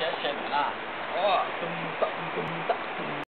写写名啦